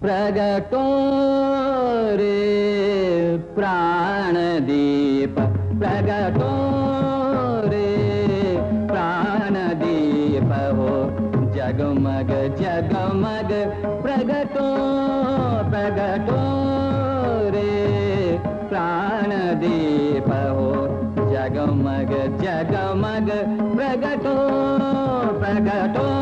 प्रगटो रे प्राणदीप, प्रगटो रे प्राणदीप हो। जगमग जगमग, प्रगटो प्रगटो रे प्राणदीप हो। जगमग जगमग, प्रगटो प्रगटो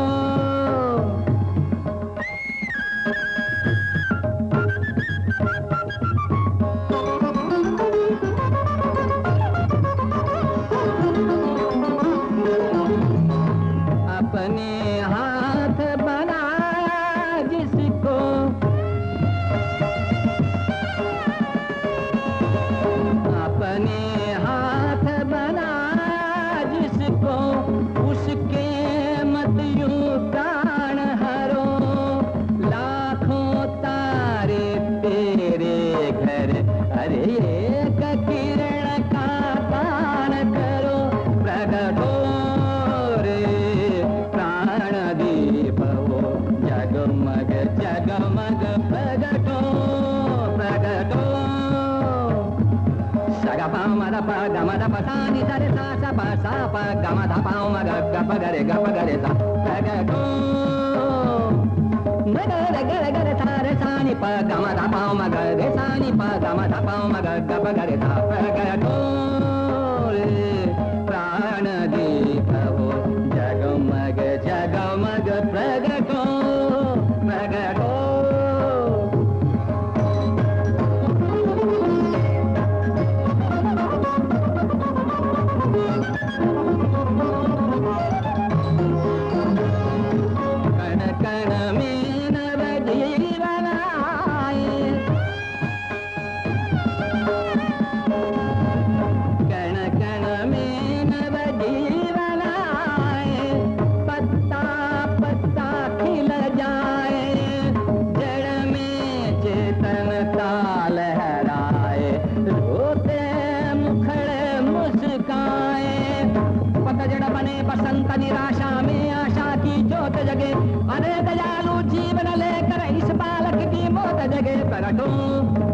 अपने हाथ बना जिसको अपने हाथ बना जिसको उसके मत यूँ प्राण हरो। लाखों तारे तेरे घर, अरे एक దీపవో జగమగ జగమగ ప్రగటో ప్రగటో సగప మదప గమద పసాని సరి సాస పసాప గమద పావు మగ గప గరే గప గరే స ప్రగటో మగ గర గర సార సాని ప గమద పావు మగ రే సాని ప గమద పావు మగ గప గరే స ప్రగటో ప్రాణదే बने बसंत निराशा में आशा की ज्योत जगे। अरे दयालु जीवन लेकर इस बालक की मौत जगे। प्रगटो